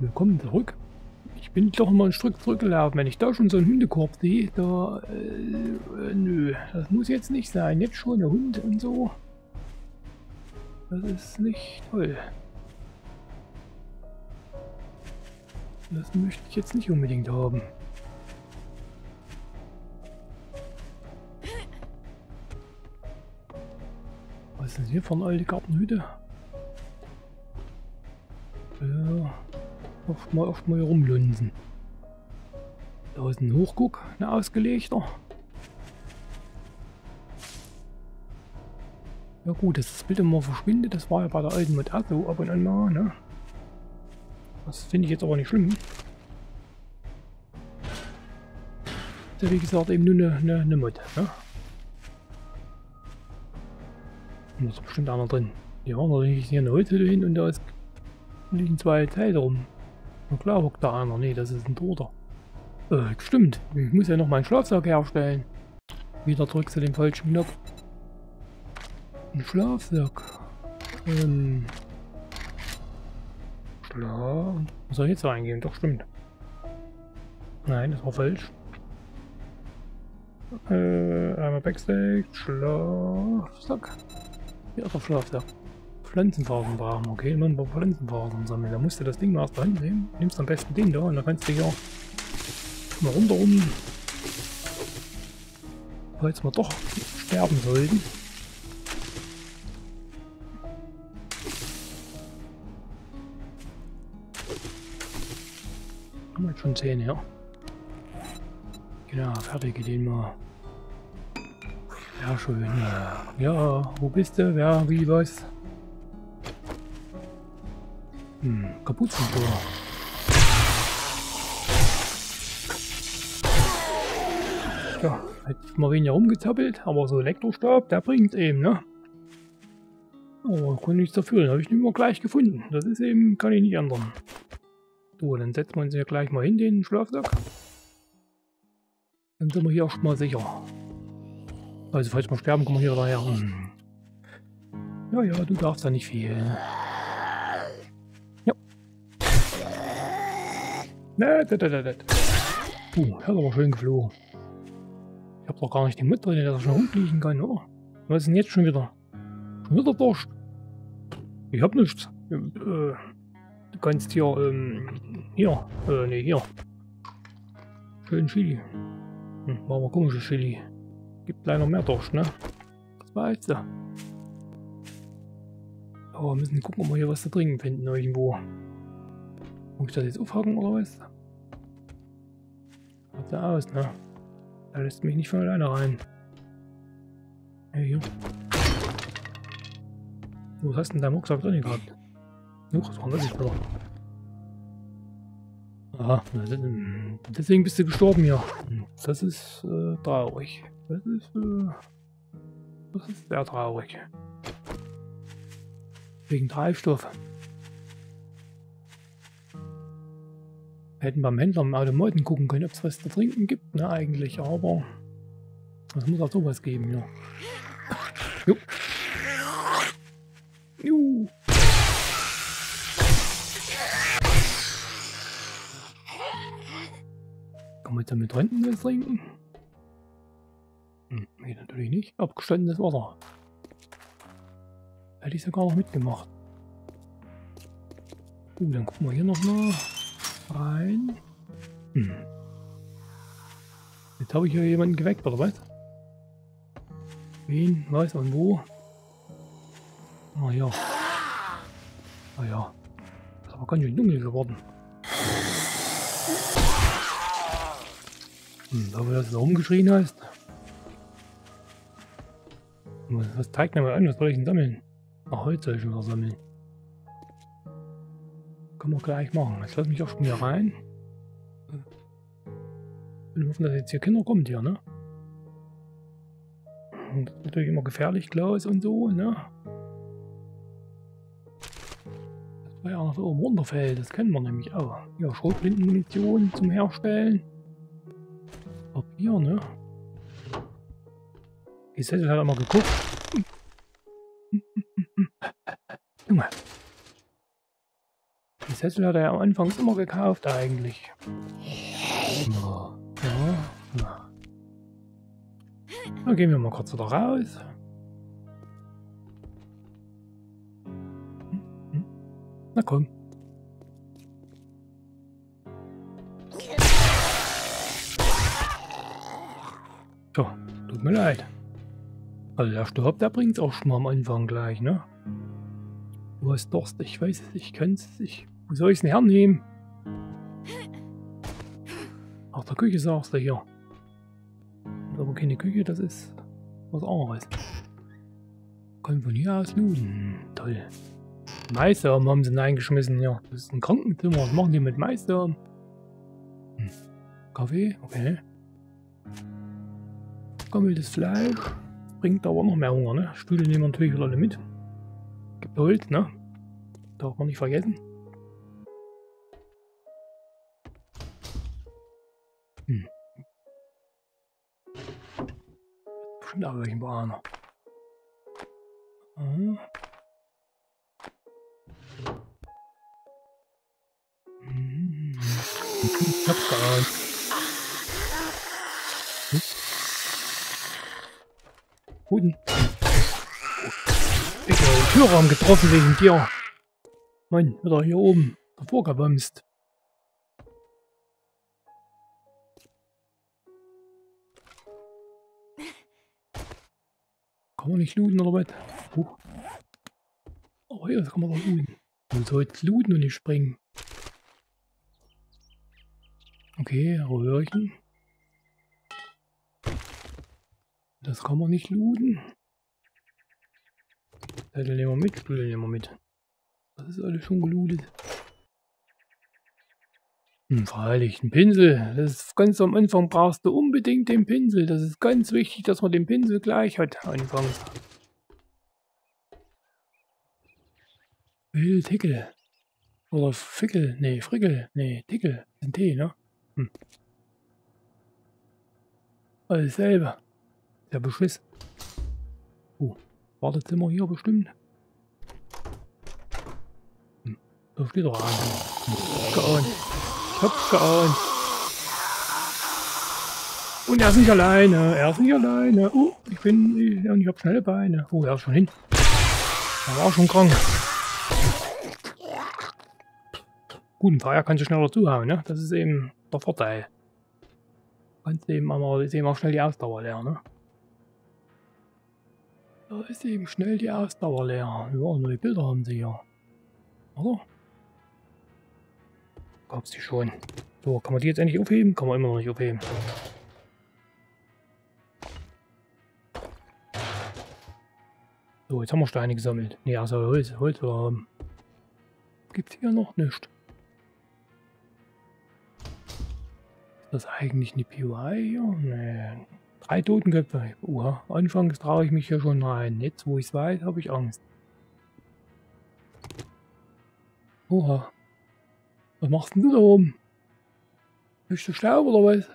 Willkommen zurück. Ich bin doch mal ein Stück zurückgelaufen. Wenn ich da schon so einen Hundekorb sehe, da... Äh, äh, nö, das muss jetzt nicht sein. Jetzt schon der Hund und so. Das ist nicht toll. Das möchte ich jetzt nicht unbedingt haben. Was ist denn hier eine alte Gartenhütte? Oft mal, oft mal rumlunsen. Da ist ein Hochguck, ein ausgelegter. Ja gut, dass das Bild immer verschwindet, das war ja bei der alten Mod auch so ab und an mal, ne? Das finde ich jetzt aber nicht schlimm. Ist ja wie gesagt eben nur eine, eine, eine Mod, ne? Da ist bestimmt einer drin. Ja, da ich hier eine Holzhütte hin und da ist, liegen zwei Teile rum. Na klar hockt da einer. Nee, das ist ein Toter. Äh, stimmt. Ich muss ja noch meinen Schlafsack herstellen. Wieder drückst du den falschen Knopf. Ein Schlafsack. Ähm. Schlaf. Soll ich jetzt eingeben? Doch, stimmt. Nein, das war falsch. Äh, einmal Backstage, Schlafsack. Ja, der Schlafsack. Pflanzenfasern brauchen. Okay, man ein Pflanzenfasern sammeln. Da musst du das Ding mal aus der nehmen. Nimmst am besten den da und dann kannst du hier mal rundherum. Falls wir doch sterben sollten. Haben wir jetzt schon 10, ja. Genau, fertig, den mal. Ja, schön. Ja, wo bist du? Wer, wie, was? Hm, Kapuzentor. Ja, hat mal weniger rumgezappelt, aber so Elektrostab, der bringt eben, ne? Oh, konnte nichts dafür, den habe ich nicht mehr gleich gefunden. Das ist eben, kann ich nicht ändern. So, dann setzen wir uns hier gleich mal hin, den Schlafsack. Dann sind wir hier auch schon mal sicher. Also falls wir sterben, kommen wir hier daher. Hm. Ja, ja, du darfst da nicht viel. Ne, ne, ne, ne. Puh, er ist aber schön geflogen. Ich hab doch gar nicht die Mutter drin, dass schon rumfliegen kann, oder? Was ist denn jetzt schon wieder? Schon wieder Durst? Ich hab nichts. Äh, du kannst hier, ähm, hier, äh, ne, hier. Schön Chili. Hm, war aber komisches Chili. Gibt leider mehr Durst, ne? Das weißt du. Aber wir müssen gucken, ob wir hier was zu trinken finden irgendwo. Muss ich das jetzt aufhaken oder was? Sieht so aus, ne? Da lässt mich nicht von alleine rein. Hey, hier. Was hast denn da Rucksack drin gehabt? Huch, was war das jetzt wieder? Aha, deswegen bist du gestorben hier. Das ist äh, traurig. Das ist, äh, das ist sehr traurig. Wegen Treibstoff. Hätten beim Händler im Automaten gucken können, ob es was zu trinken gibt, ne, eigentlich, aber es muss auch sowas geben, ja. Jo. Juhu. Kann man jetzt damit Renten was trinken? Hm, nee, natürlich nicht. Abgestandenes Wasser. Hätte ich sogar noch mitgemacht. Uh, dann gucken wir hier noch mal rein. Hm. Jetzt habe ich hier jemanden geweckt, oder was? Wen, was und wo? Ah ja. Ah ja. Das ist aber ganz schön dunkel geworden. Hm, da wo das so rumgeschrien hast. Was zeigt mir mal an, was soll ich denn sammeln? Ach, heute soll ich wieder sammeln. Können wir gleich machen. Jetzt lass mich auch schon wieder rein. Wir hoffen, dass jetzt hier Kinder kommt hier, ne? Das ist natürlich immer gefährlich, Glas und so, ne? Das war ja noch so oben runterfällt, das kennen wir nämlich auch. Ja, Schrotblindenmunition zum Herstellen. Papier, ne? Die Sessel hat einmal geguckt. Junge. Sessel hat er ja am Anfang immer gekauft eigentlich. Ja, ja. Dann gehen wir mal kurz wieder raus. Na komm. So, tut mir leid. Also der Stab, der bringt auch schon mal am Anfang gleich, ne? Du hast Durst, ich weiß es, ich kann es, ich... Wo soll ich es denn hernehmen? Ach, der Küche sagst du hier. Das ist aber keine Küche, das ist was anderes. Kann von hier aus looten. Toll. Maissamen haben sie eingeschmissen, ja. Das ist ein Krankenzimmer. Was machen die mit Maissamen? Hm. Kaffee? Okay. Gammeltes Fleisch. Bringt aber noch mehr Hunger, ne? Stühle nehmen wir natürlich alle mit. Gibt ne? Darf man nicht vergessen. Welchen Bahner. Mhm. Ich hab's geahnt. Hm? Guten. Ich habe den Türraum getroffen wegen dir. Mann, wieder hier oben davor gebamst. Kann man nicht looten oder was? Huch. Oh ja, das kann man doch looten. Du sollst looten und nicht springen. Okay, Röhrchen. Das kann man nicht looten. Zettel nehmen wir mit, Stühle nehmen wir mit. Das ist alles schon gelootet. Hm, freilich, ein Pinsel. Das ist ganz am Anfang brauchst du unbedingt den Pinsel. Das ist ganz wichtig, dass man den Pinsel gleich hat anfangs. Will Tickel. Oder Fickel. Nee, Frickel. Nee, Tickel. Ein T, ne? Hm. Alles selber. Der Beschiss. Oh, Wartezimmer hier bestimmt. Hm. Da steht doch einer. Hm. Geahnt. Und er ist nicht alleine. Er ist nicht alleine. Oh, ich bin. Ich, ich hab schnelle Beine. Oh, er ist schon hin. Er war schon krank. Gut, ein Feuer kannst du schneller zuhauen, ne? Das ist eben der Vorteil. Kannst eben aber ist eben auch schnell die Ausdauer leer, ne? Da ist eben schnell die Ausdauer leer. Ja, neue Bilder haben sie ja. Oder? Gab's die schon. So, kann man die jetzt endlich aufheben? Kann man immer noch nicht aufheben. So, jetzt haben wir Steine gesammelt. Ne, also Holz, Holz haben. Gibt's hier noch nichts. das eigentlich eine POI hier? Nee. Drei Totenköpfe. Uha. Anfangs traue ich mich ja schon rein. Jetzt, wo ich es weiß, habe ich Angst. Oha. Was machst denn du da oben? Bist du schlau oder was?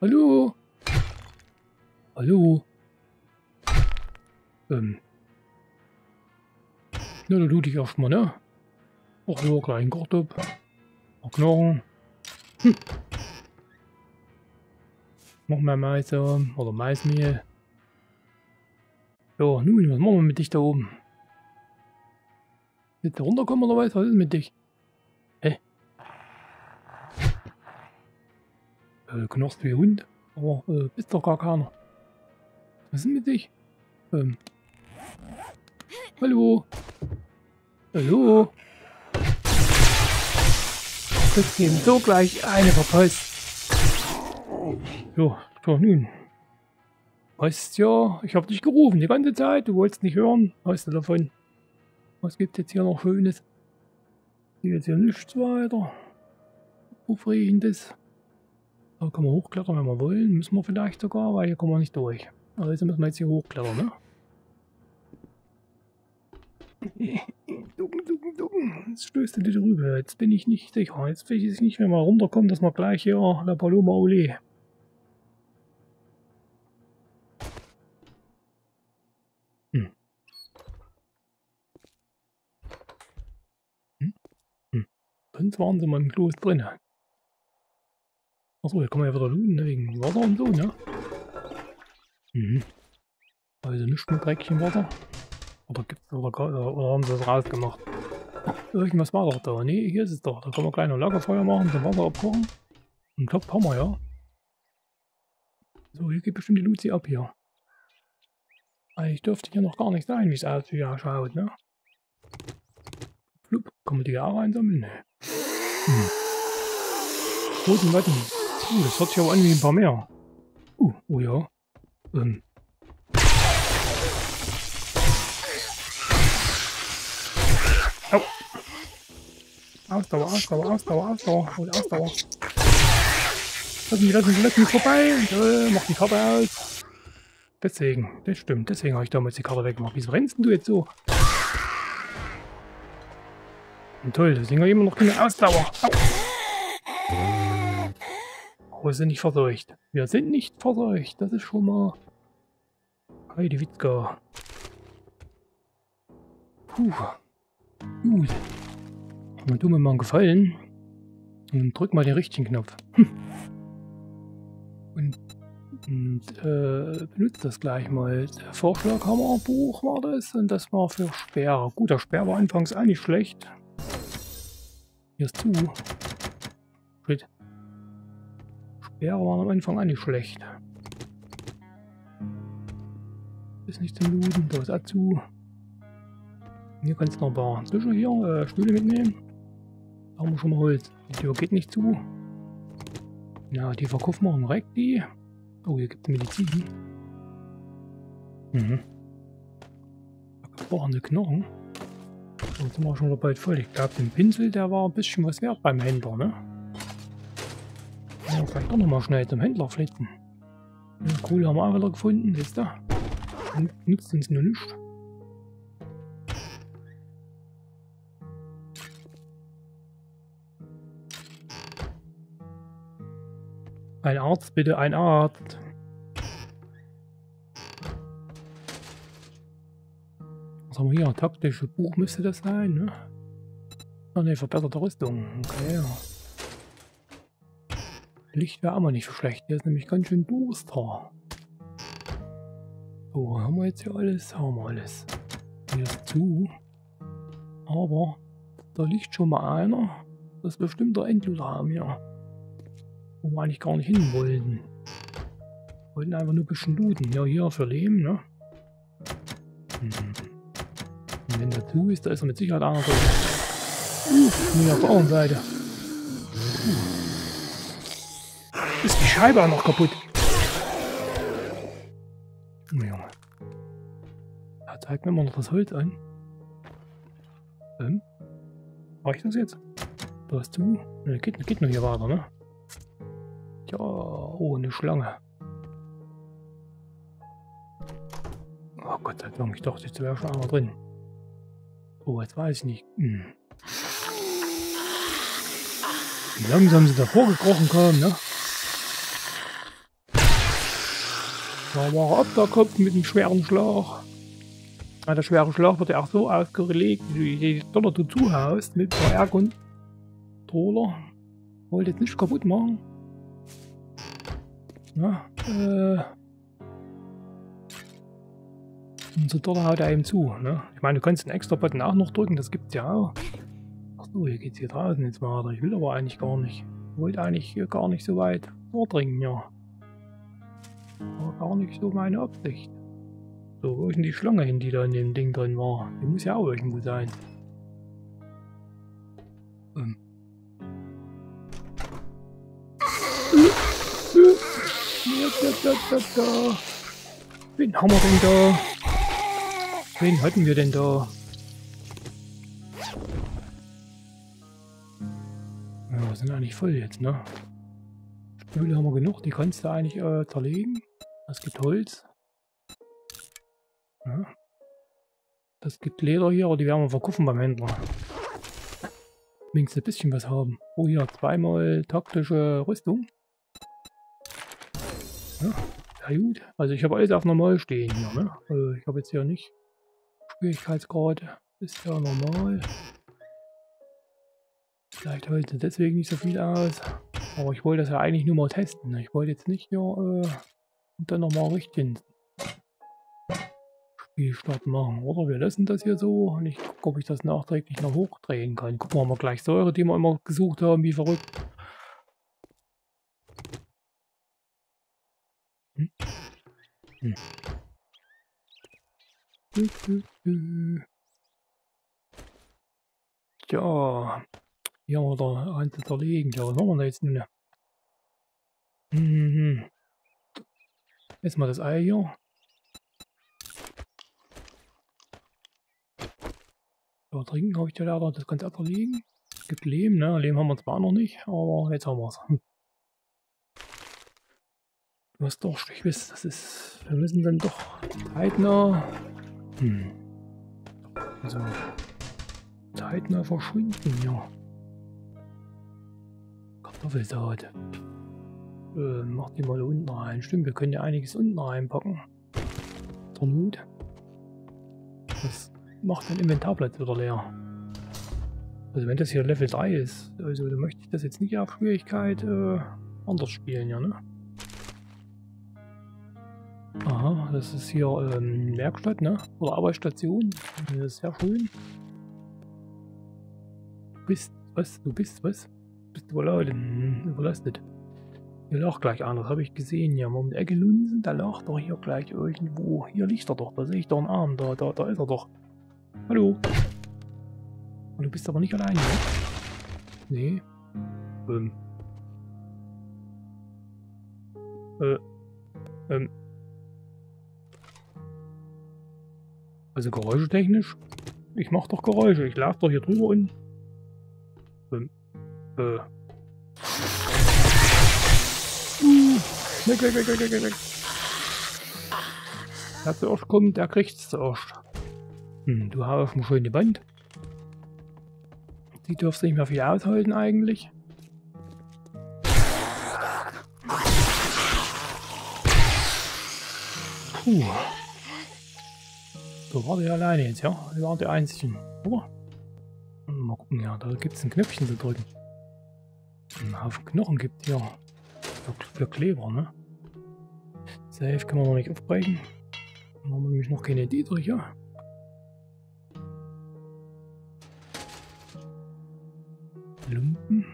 Hallo? Hallo? Ähm. Na, da tut dich erstmal, ne? Ach so, kleinen Kortop. Knochen. Hm. Noch mehr Mais oder Maismehl. So, nun, was machen wir mit dich da oben? Jetzt runterkommen oder was? Was ist mit dich? Äh, knorrst wie Hund, aber äh, bist doch gar keiner. Was ist mit dich? Ähm. Hallo? Hallo? Das geben so gleich eine verpasst. Ja, so nun. Weißt ja, ich habe dich gerufen die ganze Zeit, du wolltest nicht hören. Weißt du davon? Was gibt jetzt hier noch Schönes? Hier jetzt hier nichts weiter. Aufregendes. Da kann man hochklettern, wenn wir wollen. Müssen wir vielleicht sogar, weil hier kommen wir nicht durch. Also müssen wir jetzt hier hochklettern, ne? Ducken, ducken, ducken. Jetzt stößt du dir drüber. Jetzt bin ich nicht sicher. Jetzt weiß ich nicht, wenn wir runterkommen, dass wir gleich hier La Paloma Ole Sonst waren sie mal im Kloß drin. Achso, hier kann man ja wieder looten, wegen Wasser und so, ne? Mhm. Also nicht mit Dreckchen Wasser. Oder gibt's oder, oder haben sie das rausgemacht? Irgendwas war doch da. Ne, hier ist es doch. Da kann man gleich noch Lagerfeuer machen, zum Wasser abkochen. Und Topf haben wir ja. So, hier geht bestimmt die Luzi ab hier. Eigentlich dürfte hier noch gar nicht sein, wie es ausschaut, ne? Flup, kann man die auch einsammeln? Ne. Hm. Roten Watten. Uh, das hört sich aber an wie ein paar mehr. Uh, oh ja. Ähm. Au. Ausdauer, Ausdauer, Ausdauer, Ausdauer, Ausdauer. Lass mich, lass mich, lass mich vorbei. Äh, mach die Karte aus. Deswegen, das stimmt. Deswegen habe ich damals die Karte weggemacht. Wieso rennst du jetzt so? Und toll, deswegen habe ich immer noch keine Ausdauer. Au. Aber wir sind nicht verseucht. Wir sind nicht verseucht. Das ist schon mal... Heidi Witzka. Puh. Gut. Dann tu mir mal einen Gefallen. Und drück mal den richtigen Knopf. Hm. Und, und äh, benutzt das gleich mal. Der Vorschlaghammerbuch war das und das war für Sperr. Gut, der Sperr war anfangs nicht schlecht. Hier ist zu. Shit. Sperr war am Anfang auch nicht schlecht. Ist nicht zum Looten, da ist auch zu. Hier kannst du noch ein paar Tische hier, äh, Stühle mitnehmen. Da haben wir schon mal Holz. Die Tür geht nicht zu. Ja, die verkaufen wir direkt die. Oh, hier gibt es Medizin. Mhm. Gebrochene Knochen. Jetzt sind wir schon bald voll. Ich glaube, den Pinsel, der war ein bisschen was wert beim Händler, ne? Ja, vielleicht doch nochmal schnell zum Händler flitzen. Ja, Kohle haben wir auch wieder gefunden, ist da. Nützt uns nur nichts. Ein Arzt, bitte, ein Arzt. Was haben wir hier? Taktische Buch müsste das sein, ne? Ah ne, verbesserte Rüstung. Okay, ja. Licht wäre mal nicht so schlecht. Der ist nämlich ganz schön duster. So, haben wir jetzt hier alles? Haben wir alles. Hier ist zu. Aber da liegt schon mal einer. Das ist bestimmt der Endlosraum hier wo wir eigentlich gar nicht hin wollten. Wir wollten einfach nur ein bisschen looten. Ja, hier für Leben, ne? Hm. Und wenn der zu ist, da ist er mit Sicherheit einer drin. Uh, auf der anderen Seite. Uh. Ist die Scheibe auch noch kaputt? Oh, Junge. Da zeigt mir immer noch das Holz an. Ähm? Reicht das jetzt? Ist zu. Ne, geht, geht noch hier weiter, ne? Ja, oh, eine Schlange. Oh Gott sei Dank, ich dachte, jetzt wäre schon einmal drin. Oh, jetzt weiß ich nicht. Hm. Langsam sie davor gekrochen kamen, ne? Da war er ab, der Kopf mit dem schweren Schlag. Ja, der schwere Schlag wird ja auch so ausgelegt, die Donner du zuhaust mit VR und Troller. Wollte jetzt nicht kaputt machen. Ja, äh. Und so haut er eben zu. Ne? Ich meine, du kannst den extra Button auch noch drücken, das gibt's ja auch. Achso, hier geht's hier draußen jetzt weiter. Ich will aber eigentlich gar nicht. Ich wollte eigentlich hier gar nicht so weit vordringen, ja. War gar nicht so meine Absicht. So, wo ist denn die Schlange hin, die da in dem Ding drin war? Die muss ja auch irgendwo sein. Ähm. Wen haben wir denn da? Wen hatten wir denn da? Ja, wir sind eigentlich voll jetzt, ne? Spüle haben wir genug, die kannst du eigentlich äh, zerlegen. Das gibt Holz. Ja. Das gibt Leder hier, aber die werden wir verkaufen beim Händler. Wenigstens ein bisschen was haben. Oh, hier zweimal taktische Rüstung. Ja, ja gut. Also ich habe alles auf normal stehen hier, ne? Also ich habe jetzt hier nicht Schwierigkeitsgrad. Ist ja normal. Vielleicht heute deswegen nicht so viel aus. Aber ich wollte das ja eigentlich nur mal testen. Ne? Ich wollte jetzt nicht hier äh, dann nochmal richtig Spielstart machen. Oder wir lassen das hier so und ich gucke, ob ich das nachträglich noch hochdrehen kann. Gucken wir mal gleich Säure, die wir immer gesucht haben, wie verrückt. Hm. Hm. Tja, hier haben wir da eins zerlegen. Ja, was machen wir da jetzt nun? Mhm. Jetzt mal das Ei hier. So, trinken habe ich dir leider das ganze. Es gibt Lehm, ne? Lehm haben wir zwar noch nicht, aber jetzt haben wir es. Hm. Du hast doch, ich weiß, das ist. Wir müssen dann doch zeitnah. Hm. Also. Zeitnah verschwinden, ja. Kartoffelsaat. Äh, mach die mal unten rein. Stimmt, wir können ja einiges unten reinpacken. Der Not. Das macht dein Inventarplatz wieder leer. Also wenn das hier Level 3 ist, also dann möchte ich das jetzt nicht auf Schwierigkeit äh, anders spielen, ja, ne? Aha, das ist hier ähm, Werkstatt, ne? Oder Arbeitsstation. Das ist sehr schön. Du bist, was? Du bist, was? Überladen? Hm, überlastet. Hier lag gleich einer, das habe ich gesehen. Ja, um die Ecke lunsen, da lag doch hier gleich irgendwo. Hier liegt er doch, da sehe ich doch einen Arm, da, da, da ist er doch. Hallo. Und du bist aber nicht alleine, ne? Nee. Ähm. Äh. Ähm. Also geräuschetechnisch? Ich mach doch Geräusche. Ich laufe doch hier drüber und... Ähm. Äh. Weg, weg, weg, weg, weg, weg. Wer zuerst kommt, der kriegt's zuerst. Hm, du hast eine schöne Wand. Die dürfte nicht mehr viel aushalten eigentlich. Puh. So war die alleine jetzt, ja? Wir waren die einzigen, oder? Mal gucken, ja, da gibt es ein Knöpfchen zu drücken. Ein Haufen Knochen gibt hier. Für, für Kleber, ne? Safe kann man noch nicht aufbrechen. Dann haben wir nämlich noch keine Dietriche. Lumpen.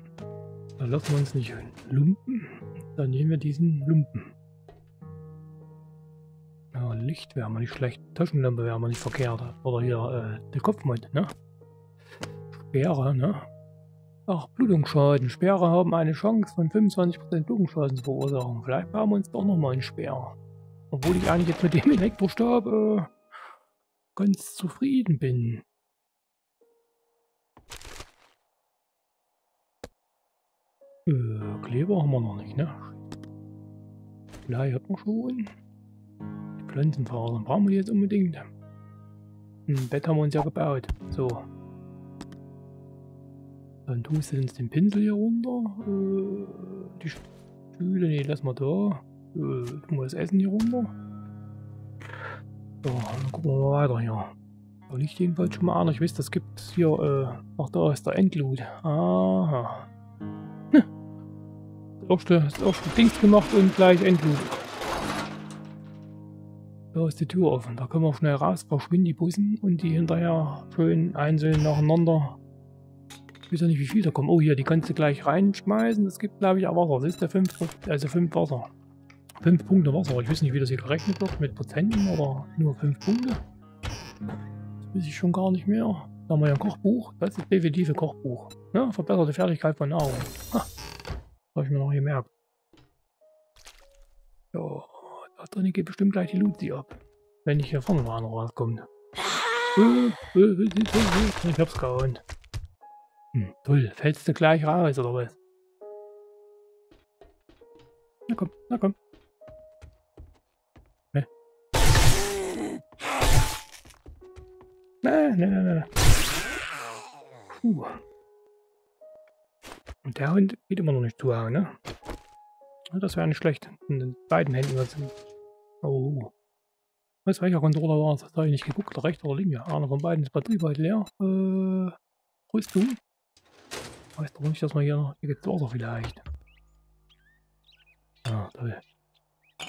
Dann lassen wir uns nicht lumpen. Dann nehmen wir diesen Lumpen. Ja, Licht wäre mal nicht schlecht. Taschenlampe wäre mal nicht verkehrt. Oder hier äh, der Kopfmund, ne? Speere, ne? Ach, Blutungsschaden. Speere haben eine Chance von 25% Blutungsschaden zu verursachen. Vielleicht bauen wir uns doch nochmal einen Speer. Obwohl ich eigentlich jetzt mit dem Elektrostab äh, ganz zufrieden bin. Äh, Kleber haben wir noch nicht, ne? Blei hat man schon. Die Pflanzenfasern brauchen wir jetzt unbedingt. Ein Bett haben wir uns ja gebaut. So. Dann tust du uns den Pinsel hier runter. Äh, die Stühle, ne, lass mal da. Äh, tun wir das Essen hier runter. So, dann gucken wir mal weiter hier. Da liegt jedenfalls schon mal an. Ich weiß, das gibt hier. Äh, ach, da ist der Endloot. Aha erste, das erste Dings gemacht und gleich Endloop. Da ist die Tür offen. Da können wir schnell raus, verschwinden die Bussen und die hinterher schön einzeln nacheinander. Ich weiß ja nicht, wie viel da kommen. Oh, hier, die kannst du gleich reinschmeißen. Es gibt, glaube ich, auch Wasser. Das ist der 5, also 5 Wasser. 5 Punkte Wasser. Ich weiß nicht, wie das hier gerechnet wird, mit Prozenten oder nur 5 Punkte. Das weiß ich schon gar nicht mehr. Da haben wir ja ein Kochbuch. Das ist das definitive Kochbuch. Ja, verbesserte Fertigkeit von Nahrung. Ha. Habe ich mir noch gemerkt. Ja, da drin geht bestimmt gleich die Luzi ab. Wenn ich hier vorne mal rauskommt. Ich hab's gehauen. Hm, toll, fällst du gleich raus oder was? Na komm, na komm. Ne? Ne, ne, ne, ne. Puh. Und der Hund geht immer noch nicht zuhauen, ne? Das wäre nicht schlecht. In den beiden Händen was. Oh. Was welcher Controller war das? Das habe ich nicht geguckt. Rechter oder linker? Einer von beiden ist Batteriebeutel leer. Äh, Rüstung. Weiß doch nicht, dass wir hier noch... Hier gibt Wasser vielleicht. Ja, toll.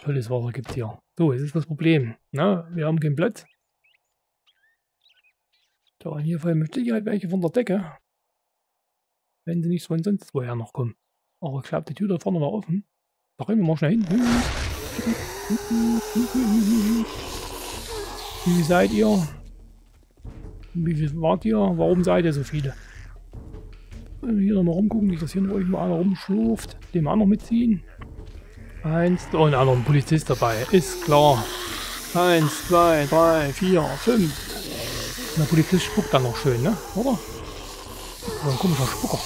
Tolles Wasser gibt es hier. So, jetzt ist das Problem. Na, wir haben keinen Platz. Da und hier fallen mit Sicherheit welche von der Decke. Wenn sie nicht von sonst woher noch kommen. Aber ich glaube, die Tür da vorne war offen. Da rennen wir mal schnell hin. Wie seid ihr? Wie viel wart ihr? Warum seid ihr so viele? Hier nochmal rumgucken, nicht, dass hier noch irgendwo einer rumschlurft. Den auch noch mitziehen. Eins, oh, und auch noch ein Polizist dabei. Ist klar. Eins, zwei, drei, vier, fünf. Der Polizist spuckt dann noch schön, ne? Oder? So ein komischer Spucker.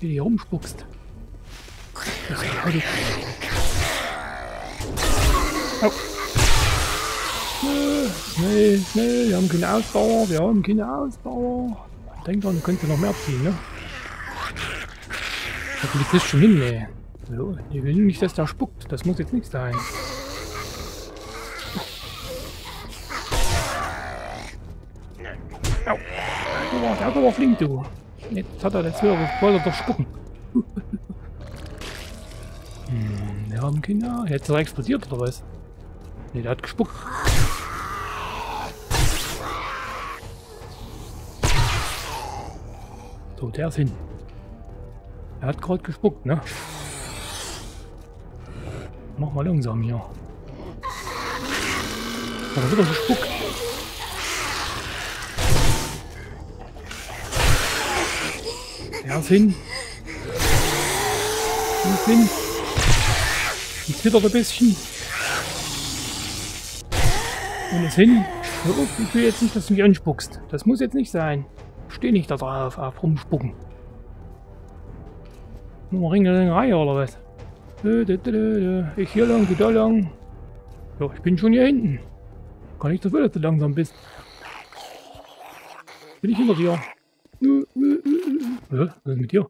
Wie du hier rumspuckst. Au. Schnell, schnell, wir haben keine Ausdauer, wir haben keine Ausdauer. Denk dran, du könntest noch mehr ziehen, ne? Der Polizist schon hin, ne? So, ich will nicht, dass der spuckt. Das muss jetzt nicht sein. Au. Der hat aber flink, du. Jetzt hat er das höhere, wollte er doch spucken. hm, wir haben Kinder. Jetzt ist er explodiert oder was? Ne, der hat gespuckt. So, der ist hin. Er hat gerade gespuckt, ne? Mach mal langsam hier. Da wird er gespuckt. Der ist hin. Ist hin. Und zittert ein bisschen. Und ist hin. Oh, ich will jetzt nicht, dass du mich anspuckst. Das muss jetzt nicht sein. Steh nicht da drauf, auf rumspucken. Nur Ringelingerei oder was? Ich hier lang, du da lang. Ja, ich bin schon hier hinten. Kann ich dafür, dass du langsam bist. Bin ich hinter dir. was ist mit dir?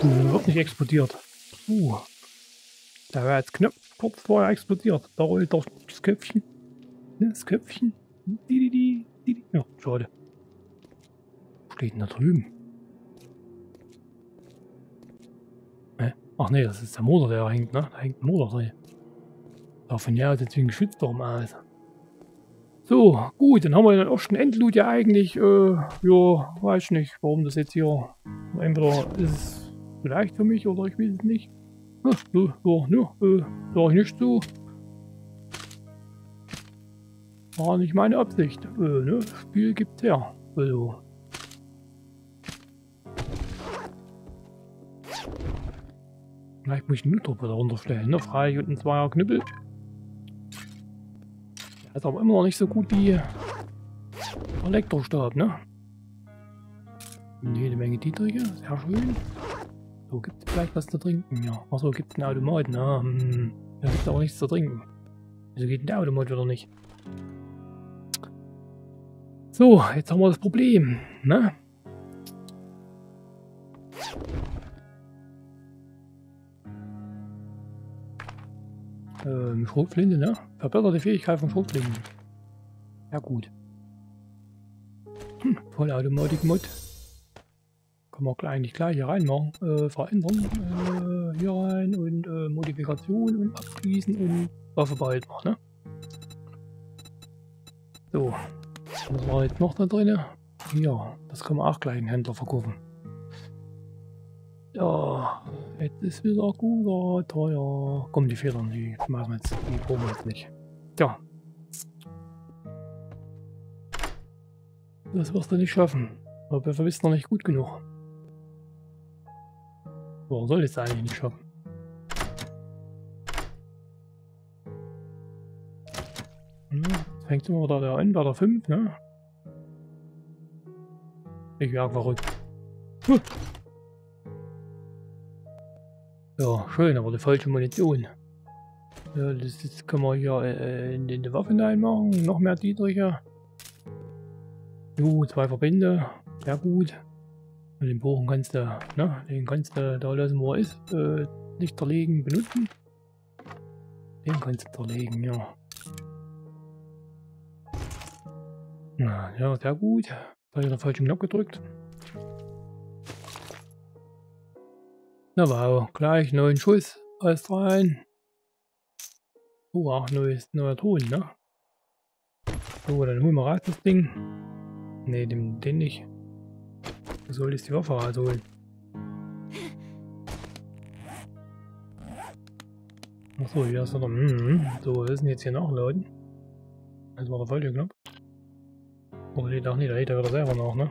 Du wird nicht explodiert. Uh. Da wäre jetzt knapp kurz vorher explodiert. Da rollt doch das Köpfchen. Ne, das Köpfchen. Die, die, die, ja, schade. Steht denn da drüben? Ach nee, das ist der Motor, der hängt, ne? Da hängt ein Motor drin. Davon ja, deswegen geschützt doch mal. So, gut, dann haben wir den ersten Endloot ja eigentlich, äh, ja, weiß nicht, warum das jetzt hier, entweder ist es vielleicht für mich oder ich weiß es nicht. Ja, ne, äh, sag ich nicht so. War nicht meine Absicht, äh, ne, Spiel gibt's her, also. Vielleicht muss ich einen Nutrop wieder runterstellen, ne? Frei und ein Zweier Knüppel. Der ist aber immer noch nicht so gut wie Elektrostab, ne? Jede Menge Dietrige, sehr schön. So, gibt es vielleicht was zu trinken? Ja. Achso, gibt es einen Automat, ne? Hm, da gibt es aber nichts zu trinken. Wieso geht denn der Automat wieder nicht? So, jetzt haben wir das Problem, ne? Ähm, Schrotflinte, ne? Verbesserte Fähigkeit von Schrotflinten. Ja gut. Hm, Vollautomatik-Mod. Kann man eigentlich gleich hier reinmachen. Äh, verändern. Äh, hier rein und äh, Modifikation und abschließen und Waffe behalten, ne? So. Was war jetzt noch da drin? Hier, das kann man auch gleich einen Händler verkaufen. Ja, jetzt ist wieder guter, teuer. Komm, die Federn, die machen wir jetzt, die brauchen wir jetzt nicht. Tja. Das wirst du nicht schaffen. Aber bist du noch nicht gut genug. Warum soll ich es eigentlich nicht schaffen? Hm, fängt immer wieder der an bei der 5, ne? Ich wäre verrückt. Huh. Ja, schön, aber die falsche Munition. Ja, das, das können wir hier äh, in, in die Waffen einmachen. Noch mehr Dietriche. Jo, zwei Verbände. Sehr gut. Und den Bogen kannst du, ne, den kannst du da lassen, wo er ist. Äh, Nicht zerlegen, benutzen. Den kannst du zerlegen, ja. Na, ja, sehr gut. Da habe ich den falschen Knopf gedrückt. Na wow, gleich neuen Schuss. Alles rein. Oh, auch neues, neuer Ton, ne? So, dann holen wir raus das Ding. Ne, den, den nicht. Du solltest die Waffe rausholen. Achso, hier ist er. Mm, so, was ist denn jetzt hier nachladen? Das war der falsche Knopf. Oder lädt auch nicht, der lädt er wieder selber nach, ne?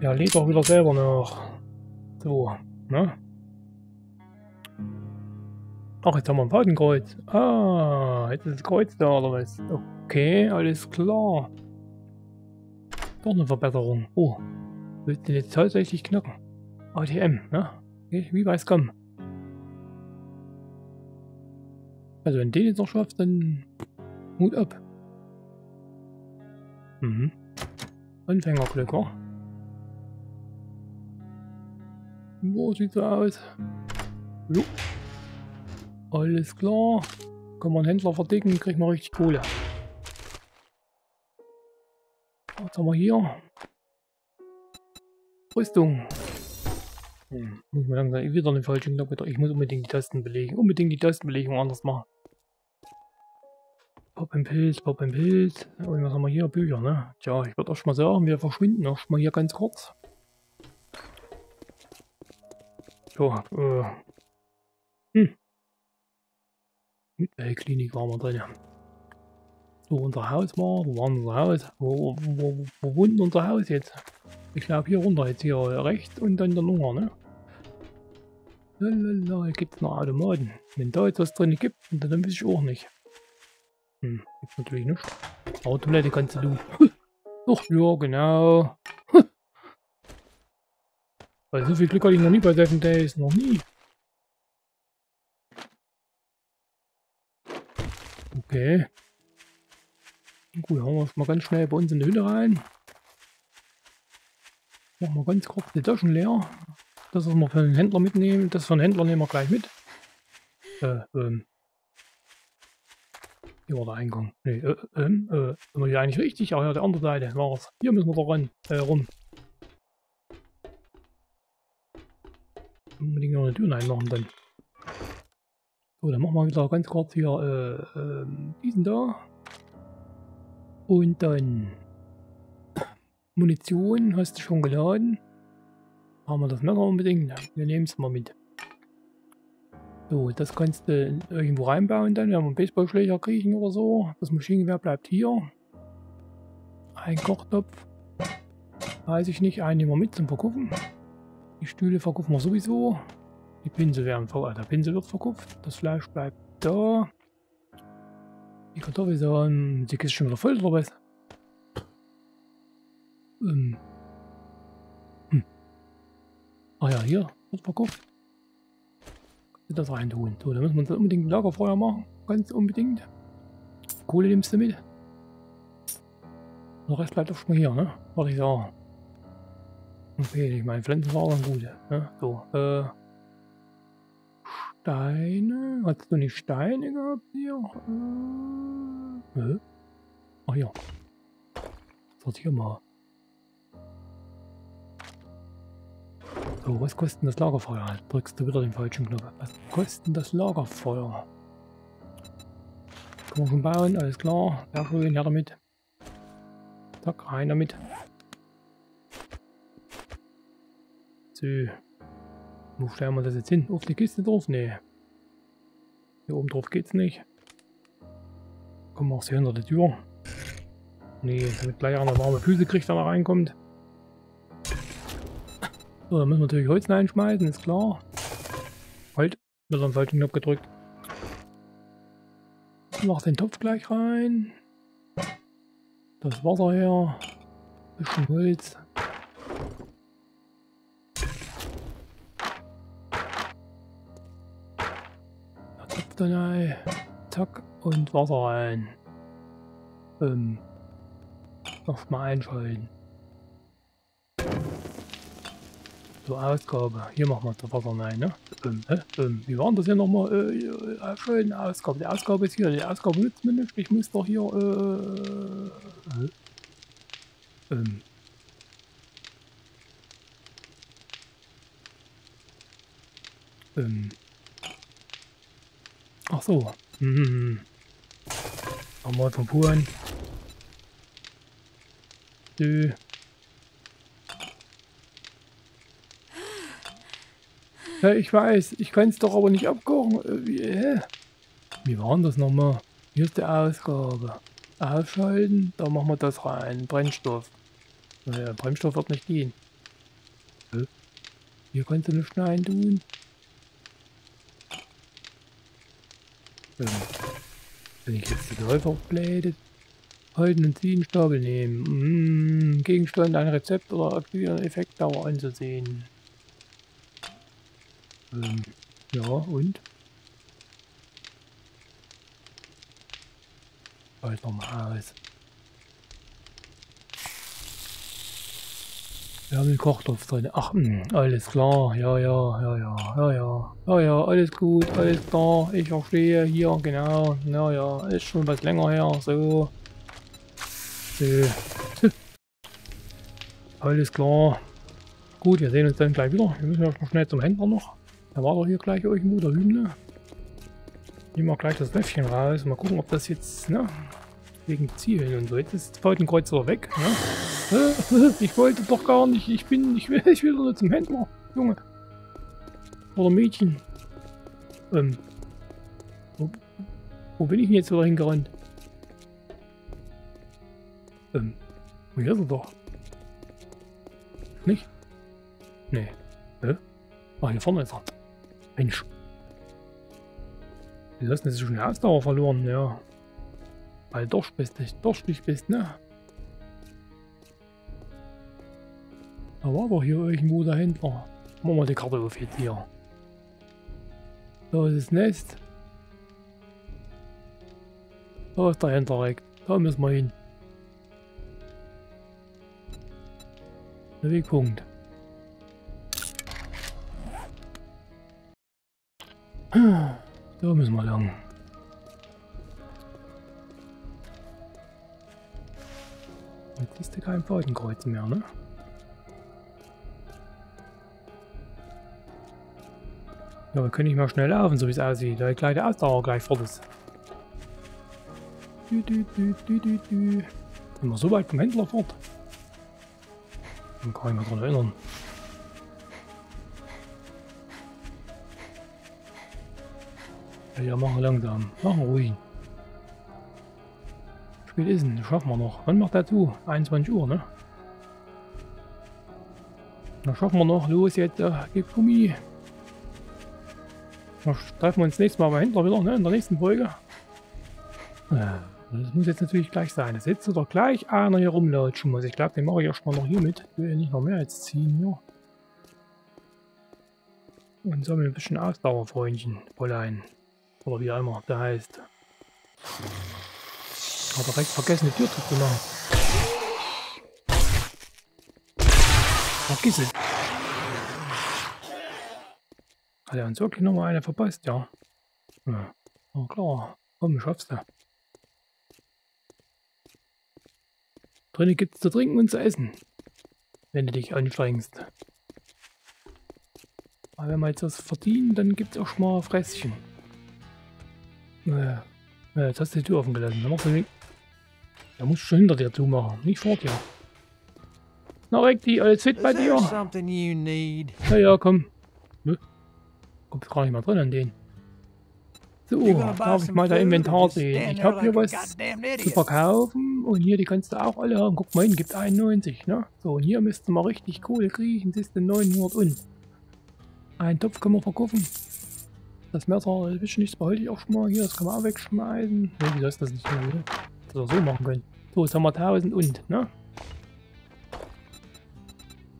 Ja, lädt auch wieder selber nach. So, ne? Ach, jetzt haben wir ein Fadenkreuz. Ah, jetzt ist das Kreuz da, oder was? Okay, alles klar. Doch eine Verbesserung. Oh, willst du jetzt tatsächlich knacken? ATM, ne? Wie weiß kommen. Also wenn den jetzt noch schaffst, dann Mut ab. Mhm. Anfängerglück, wa? Wo sieht so aus? Jo. Alles klar. Kann man Händler verdicken, kriegt man richtig Kohle. Haben wir hier? Rüstung. Hm, muss man langsam wieder den falschen Knopf Ich muss unbedingt die Tasten belegen. Unbedingt die Tastenbelegung anders machen. Pop im Pilz, Pop im Pilz. Und was haben wir hier? Bücher, ne? Tja, ich würde auch mal sagen, wir verschwinden auch mal hier ganz kurz. So, äh. Hm. Mit der Klinik waren wir drin. So, unser Haus war, wo war unser Haus? Wo, wo, wo, wo wohnt unser Haus jetzt? Ich glaube hier runter, jetzt hier rechts und dann der Nummer, ne? Lalala, gibt es noch Automaten. Wenn da jetzt was drin gibt, dann weiß ich auch nicht. Hm, gibt's natürlich nicht. Aber Toilette kannst du. Ach ja, genau. Weil so viel Glück hatte ich noch nie bei Seven Days. Noch nie. Okay. Gut, hauen wir es mal ganz schnell bei uns in die Hütte rein. Machen wir ganz kurz die Taschen leer. Das, was wir für den Händler mitnehmen, das für den Händler nehmen wir gleich mit. Äh, ähm, hier war der Eingang. Nee, äh, ähm, äh, sind wir hier eigentlich richtig? Ach ja, der andere Seite war es. Hier müssen wir da ran, äh, rum. Unbedingt noch eine Tür einmachen dann. So, dann machen wir wieder ganz kurz hier, äh, äh, diesen da. Und dann Munition hast du schon geladen. Haben wir das Messer unbedingt? Wir nehmen es mal mit. So, das kannst du irgendwo reinbauen dann, wenn wir einen Baseballschläger kriegen oder so. Das Maschinengewehr bleibt hier. Ein Kochtopf. Weiß ich nicht, einen nehmen wir mit zum Verkaufen. Die Stühle verkaufen wir sowieso. Die Pinsel werden verkauft. Der Pinsel wird verkauft. Das Fleisch bleibt da. Kartoffelsachen, die Kiste wieder voll oder was? Ähm. Hm. Ah ja, hier wird verkauft das rein tun. So, dann müssen wir uns unbedingt ein Lagerfeuer machen. Ganz unbedingt. Kohle nimmst du mit. Der Rest bleibt auch schon hier, ne? Was ich sagen. Okay, ich meine, Pflanzen waren gut. Ne? So, äh. Steine. Hast du nicht Steine gehabt hier? Äh. Ach ja. Sortier mal. So, was kostet das Lagerfeuer? Drückst du wieder den falschen Knopf. Was kostet das Lagerfeuer? Können wir schon bauen, alles klar. Sehr schön, ja damit. Zack, rein damit. So. Wo stellen wir das jetzt hin? Auf die Kiste drauf? Nee. Hier oben drauf geht's nicht. Kommen wir auch hier hinter der Tür. Nee, damit gleich einer warme Füße kriegt, wenn er reinkommt. So, dann müssen wir natürlich Holz reinschmeißen, ist klar. Halt, wird am falschen Knopf gedrückt. Mach den Topf gleich rein. Das Wasser her. Bisschen Holz. Rein. Zack. Und Wasser rein. Ähm. Noch mal einschalten. So, Ausgabe. Hier machen wir das Wasser rein, ne? Ähm? Ähm, wie war das hier nochmal? Äh, äh, aufschalten, Ausgabe. Die Ausgabe ist hier. Die Ausgabe nützt mir nicht. Ich muss doch hier, äh, hä? ähm. Ähm. Ach so. Hm. Wir vom Puren. Nö. Ja, ich weiß, ich kann es doch aber nicht abkochen. Äh, Wie, hä? Wie war denn das nochmal? Hier ist die Ausgabe. Aufschalten, da machen wir das rein. Brennstoff. Naja, Brennstoff wird nicht gehen. Hier kannst du nicht rein tun. Ähm, wenn ich jetzt die Läuferbläde halten und ziehen, Stapel nehmen. Mm, Gegenstand, ein Rezept oder aktivieren Effektdauer anzusehen. Ähm, ja, und? Halt nochmal aus. Wir haben den Kochtopf drin. Ach, mh, alles klar. Ja, ja, ja, ja, ja, ja. Ja, ja, alles gut, alles klar. Ich verstehe hier, genau. Ja, ja, ist schon was länger her. So. So. Alles klar. Gut, wir sehen uns dann gleich wieder. Wir müssen noch schnell zum Händler noch. Da war doch hier gleich irgendwo der Hühner. Nehmen wir gleich das Löffchen raus. Mal gucken, ob das jetzt, ne? Wegen Zielen und so. Jetzt ist wieder weg, ne? Ich wollte doch gar nicht. Ich bin, ich will, ich will nur zum Händler. Junge. Oder Mädchen. Ähm. Wo, wo bin ich denn jetzt wieder hingerannt? Ähm. Hier ist er doch. Nicht? Nee. Hä? Ah, hier vorne ist er. Mensch. Die lassen jetzt schon die Ausdauer verloren, ja. Weil du durstig, durstig bist, ne? Da war doch hier irgendwo der Händler. Machen wir die Karte auf jetzt hier. Da ist das Nest. Da ist Händler weg. Da müssen wir hin. Der Wegpunkt. Da müssen wir lang. Jetzt siehst du kein Fadenkreuz mehr, ne? Ja, wir können nicht mal schnell laufen, so wie es aussieht. Der kleine Ausdauer gleich fort ist. Du, du, du, du, du, du. Sind wir so weit vom Händler fort? Ich kann mich daran erinnern. Ja, machen langsam. Machen ruhig. Spät ist denn? Schaffen wir noch. Wann macht der zu? 21 Uhr, ne? Dann schaffen wir noch. Los jetzt, äh, gib Gummi. Dann treffen wir uns nächstes Mal beim Händler wieder, ne? In der nächsten Folge. Das muss jetzt natürlich gleich sein. Es sitzt doch gleich einer hier rumlatschen muss. Ich glaube, den mache ich erstmal noch hier mit. Ich will ja nicht noch mehr jetzt ziehen, ja. Und sammeln ein bisschen Ausdauer, Freundchen. Fräulein. Oder wie auch immer der heißt. Hab direkt vergessen, die Tür zu machen. Vergiss es. Hat er uns wirklich nochmal eine verpasst, ja. Ja, klar. Komm, schaffst du. Drinnen gibt's zu trinken und zu essen. Wenn du dich anstrengst. Aber wenn wir jetzt was verdienen, dann gibt's auch schon mal Fresschen. Naja. Ja, jetzt hast du die Tür offen gelassen. Dann machst du den... Da musst du schon hinter dir zumachen, nicht vor dir. Na, Rekti, alles fit bei dir? Ja, ja, komm. Nö. Kommt gar nicht mal drin an den. So, darf ich mal dein Inventar sehen. Ich habe hier was zu verkaufen und hier, die kannst du auch alle haben. Guck mal hin, gibt 91, ne? So, und hier müsste mal richtig Kohle kriegen. Das ist 900 und. Ein Topf können wir verkaufen. Das Messer, das bisschen nichts behalte ich auch schon mal hier. Das kann man auch wegschmeißen. Ne, wie soll das nicht mehr, Das wir so machen können. So, jetzt haben wir 1000 und, ne?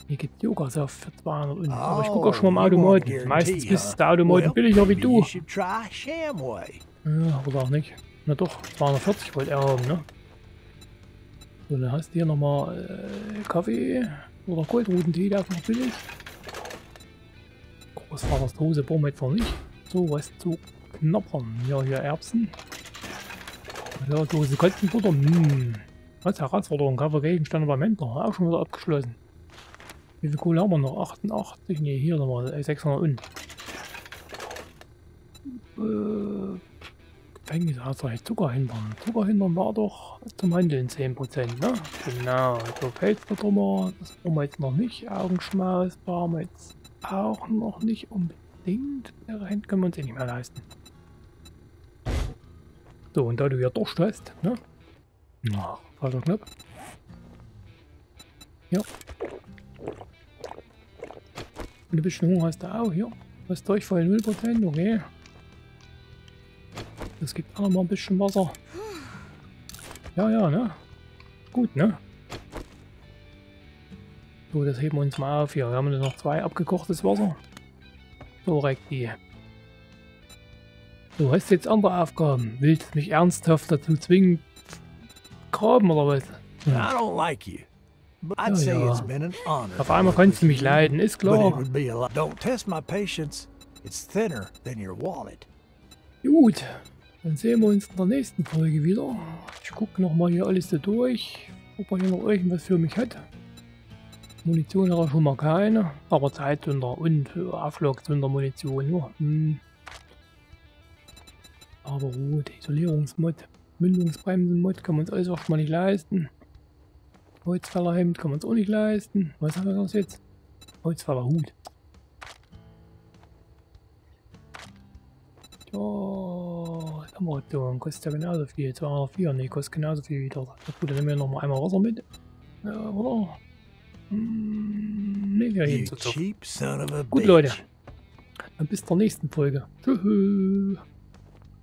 Hier gibt Yogasaft für 200 und. Aber ich gucke auch schon mal im Oh, guarantee, Meistens ist der Automaten Well, billiger wie du. Ja, oder auch nicht. Na doch, 240 wollte er haben, ne? So, dann hast du hier nochmal äh, Kaffee oder Goldrudentee, der ist noch billig. Das Hose brauchen wir etwa nicht. So, was zu knappern. Ja, hier Erbsen. Ja, Dose Kotzenfutter. Hm. Was Herausforderung. Kaffeegegenstände beim Händler. Auch schon wieder abgeschlossen. Wie viel Kohle haben wir noch? 88? Ne, hier nochmal 600 und. Äh, Gefängnis, also Zucker hindern. Zucker hindern war doch zum Handeln 10%, ne? Genau, so Felsvertrümmer, das brauchen wir jetzt noch nicht. Augenschmaus brauchen wir jetzt auch noch nicht unbedingt. Hände können wir uns eh nicht mehr leisten. So, und da du ja Durst hast, ne? Na, falscher Knopf. Ja. Und ein bisschen Hunger hast du auch, hier. Was Durchfall 0%, okay. Es gibt auch noch mal ein bisschen Wasser. Ja, ja, ne? Gut, ne? So, das heben wir uns mal auf hier. Wir haben noch zwei abgekochtes Wasser. So, die. Du hast jetzt andere Aufgaben. Willst mich ernsthaft dazu zwingen, graben oder was? I don't like you. Ja, ja. Auf einmal kannst du mich leiden, ist klar. Gut, dann sehen wir uns in der nächsten Folge wieder. Ich gucke nochmal hier alles so durch, ob er hier noch irgendwas für mich hat. Munition hat er schon mal keine, aber Zeitsünder und Auflagzünder Munition nur. Hm. Aber gut, Isolierungsmod, Mündungsbremsenmod kann man uns alles erstmal nicht leisten. Holzfällerhemd kann man uns auch nicht leisten. Was haben wir das jetzt? Holzfällerhut. Ja, Kameraton kostet ja genauso viel. 204, ne, kostet genauso viel wie das. Na gut, dann nehmen wir noch mal einmal Wasser mit. Ja, oder? Hm, ne, wir gehen zu Gut. Leute. Dann bis zur nächsten Folge. Tschüss.